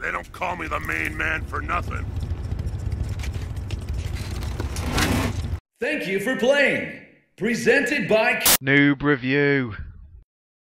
They don't call me the main man for nothing. Thank you for playing. Presented by Noob Review.